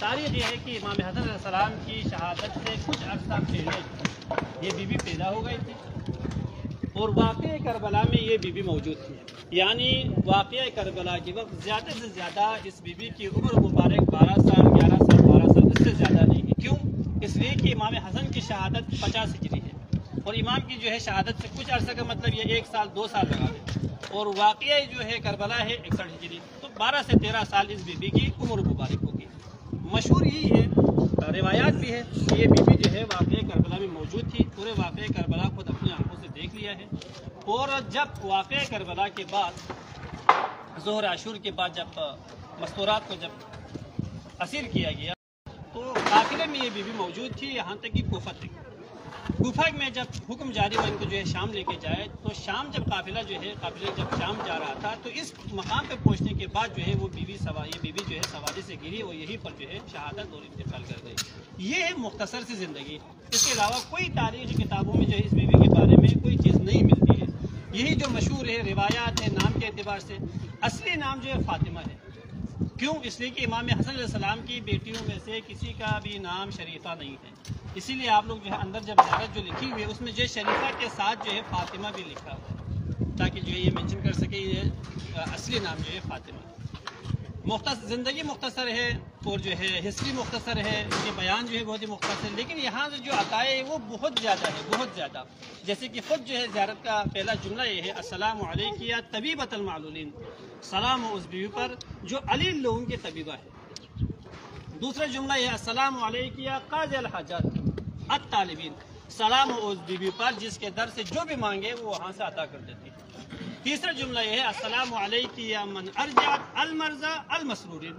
तारीख ये है कि इमाम हसन सलाम की शहादत से कुछ अर्सा पहले ये बीबी पैदा हो गई थी और वाक़ करबला में ये बीबी मौजूद थी। यानी वाक़ करबला के वक्त ज़्यादा से ज़्यादा इस बीबी की उम्र मुबारक बारह साल, ग्यारह साल, बारह साल, इससे ज़्यादा नहीं है। क्यों? इसलिए कि इमाम हसन की शहादत पचास हिजरी है। और इमाम की जो है शहादत से कुछ अर्सा का मतलब ये एक साल, दो साल लगा दे और वाक़ जो है करबला है इकसठ हिजरी। तो बारह से तेरह साल इस बीबी की उम्र मुबारक होगी। मशहूर यही है, रिवायात भी है कि ये बीबी जो है वाक़ करबला में मौजूद थी, पूरे वाक़ करबला खुद अपनी आँखों से देख लिया है। और जब वाक़ करबला के बाद, जोहर आशूर के बाद जब, मस्तूरात को जब असीर किया गया तो काफिले में ये बीबी मौजूद थी, यहाँ तक कि कोफा तक। गुफा में जब हुक्म जारी हुआ इनको जो है शाम लेके जाए तो शाम जब काफिला जो है, काफिला जब शाम जा रहा था तो इस मकाम पे पहुँचने के बाद जो है, वो बीवी सवारी बीवी जो है सवारी से गिरी और यहीं पर जो है शहादत और इंतकाल कर गई। ये है मुख्तसर सी ज़िंदगी। इसके अलावा कोई तारीख किताबों में जो है इस बीवी के बारे में कोई चीज़ नहीं मिलती है। यही जो मशहूर है, रिवायात है, नाम के अतबार से, असली नाम जो है फातिमा है। क्यों? इसलिए कि इमाम हसन सलाम की बेटियों में से किसी का भी नाम शरीफा नहीं है। इसीलिए आप लोग जो है अंदर जब जारत जो लिखी हुई है, उसमें जो शरीफा के साथ जो है फातिमा भी लिखा हुआ है, ताकि जो है ये मेंशन कर सके, ये असली नाम जो है फातिमा। मुख्तस, ज़िंदगी मुख्तसर है और जो है हिस्ट्री मुख्तसर है, ये बयान जो है बहुत ही मुख्तसर लेकिन यहाँ से जो अताए है वो बहुत ज़्यादा है, बहुत ज़्यादा। जैसे कि ख़ुद जो है ज़्यारत का पहला जुमला ये है असलम या तबीबतलमालून सलाम उस बीवी पर, जो अली लोगों के तबीबा है। दूसरा जुमला यह असलम काज हाजत तालिबीन सलाम उस बीवी पर जिसके दर से जो भी मांगे वो वहाँ से अदा कर देती है। तीसरा जुमला यह है, अस्सलाम मन अर्जात अलमरजा अलमसरूरिन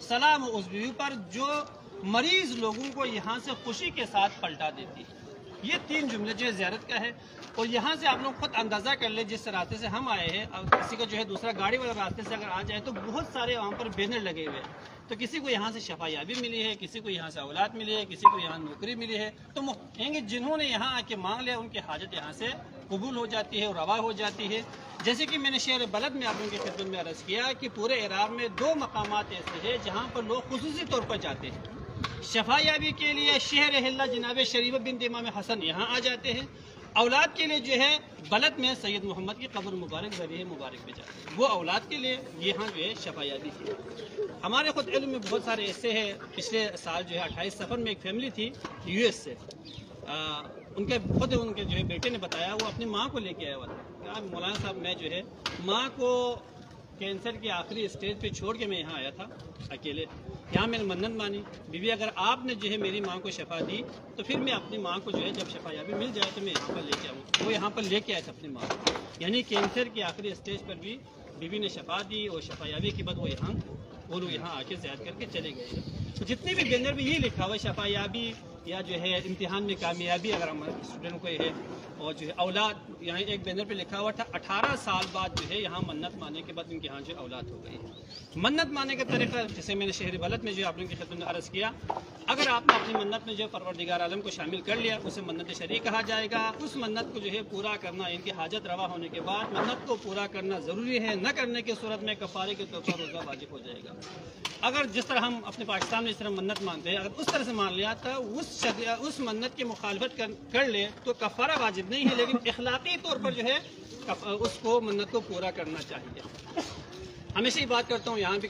सलाम उस बीवी पर जो मरीज़ लोगों को यहाँ से खुशी के साथ पलटा देती है। ये तीन जुमले जो है ज्यारत का है। और यहाँ से आप लोग खुद अंदाज़ा कर ले, जिस रास्ते से हम आए हैं, और किसी का जो है दूसरा गाड़ी वाला रास्ते से अगर आ जाए तो बहुत सारे वहाँ पर बैनर लगे हुए हैं। तो किसी को यहाँ से शफायाबी मिली है, किसी को यहाँ से औलाद मिली है, किसी को यहाँ नौकरी मिली है। तो कहेंगे जिन्होंने यहाँ आके मांग लिया, उनकी हाजत यहाँ से कबूल हो जाती है और रवा हो जाती है। जैसे कि मैंने शेर बलद में आप लोगों की खिदमत में अर्ज़ किया कि पूरे इराक में दो मकाम ऐसे हैं जहाँ पर लोग खसूसी तौर पर जाते हैं। शफायाबी के लिए शहर हिल्ला जनाब शरीफ बिन इमाम हसन यहाँ आ जाते हैं। औलाद के लिए जो है बलत में सैयद मोहम्मद की कब्र मुबारक ज़रिए मुबारक पे जाते हैं। वो औलाद के लिए यहाँ जो है शफायाबी थी। हमारे खुद इल्म में बहुत सारे ऐसे हैं। पिछले साल जो है अट्ठाईस सफ़र में एक फैमिली थी यूएस से। आ, उनके खुद उनके जो है बेटे ने बताया वो अपनी माँ को लेके आया हुआ था। मौलाना साहब मैं जो है माँ को कैंसर की आखिरी स्टेज पे छोड़ के मैं यहाँ आया था अकेले। यहाँ मैंने मन्नत मानी। बीबी अगर आपने जो है मेरी माँ को शफा दी तो फिर मैं अपनी माँ को जो है जब शफा याबी मिल जाए तो मैं यहाँ पर लेके आऊँ। वो यहाँ पर लेके आए थे अपनी माँ। को यानी कैंसर की आखिरी स्टेज पर भी बीबी ने शफा दी और शफा याबी के बाद वो यहाँ, वो लोग यहाँ आके ज़्यादा करके चले गए। तो जितने भी बैनर में यही लिखा हुआ शफा याबी या जो है इम्तिहान में कामयाबी, अगर हमारे स्टूडेंट को है और जो है औलाद यहाँ एक बैनर पे लिखा हुआ था 18 साल बाद जो है यहाँ मन्नत माने के बाद इनके यहाँ जो औलाद हो गई है। मन्नत माने का तरीका जैसे मैंने शहरी बलत में जो आप लोगों की खिदमत अर्ज़ किया अगर आपने अपनी मन्नत में जो परवरदिगार आलम को शामिल कर लिया उसे मन्नत शरी कहा जाएगा। उस मन्नत को जो है पूरा करना इनकी हाजत रवा होने के बाद मन्नत को पूरा करना ज़रूरी है न करने की सूरत में कफारे के तौर पर रोज़ा वाजिब हो जाएगा। अगर जिस तरह हम अपने पाकिस्तान में इस तरह मन्नत मानते हैं अगर उस तरह से मान लिया तो उस उस मन्नत की मुखालफत कर, कर ले तो कफ़ारा वाजिब नहीं है, लेकिन इखलाकी तौर पर जो है उसको मन्नत को पूरा करना चाहिए। हमेशा ही बात करता हूँ, यहाँ भी